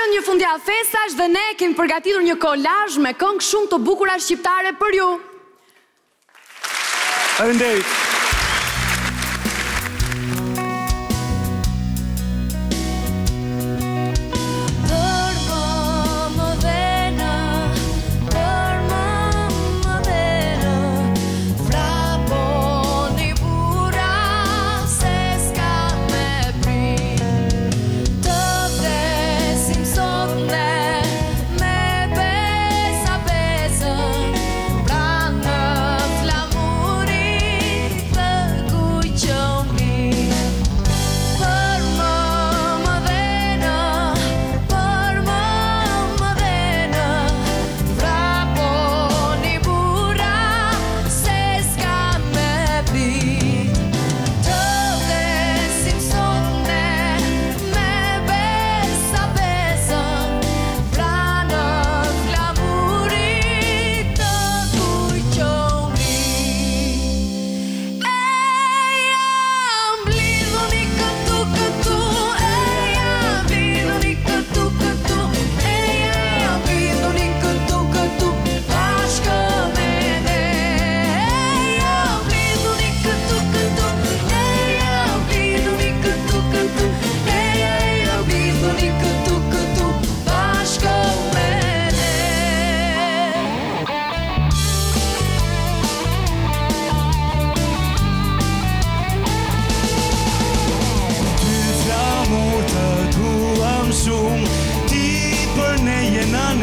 qënë një fundja festash dhe ne kemë përgatitur një kolaj me këngë shumë të bukura shqiptare për ju. Ërëndejtë.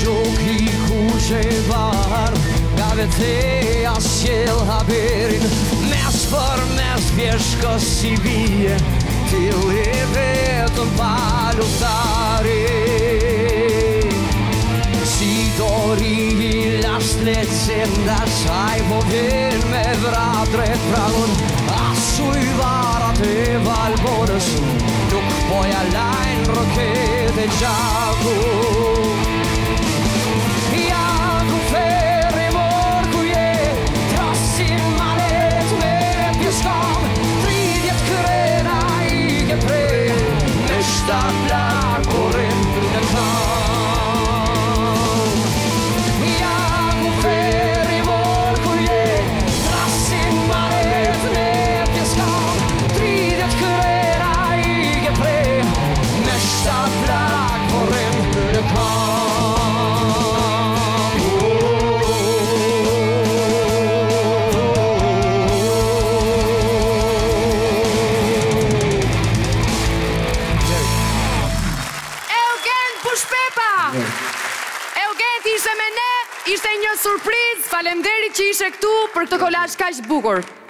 Gjo kri ku qe bar Gave te as jel haberin Mes për mes pjeshkës si bie Ti le vetëm pa Si do rimi las të lecim Da po ven me vratë dretë pragun Asu i varat e valë bodës Nuk poja lajnë roket e bla går runt under stan. Jag går för i vår foyer, trassimmanhet med geskan. Dridet kurera ygeprä, nästa bla går runt Eugenti ishe me ne, ishte një surpriz, falemderi që ishe këtu për këtë kolash ka ishtë bukur.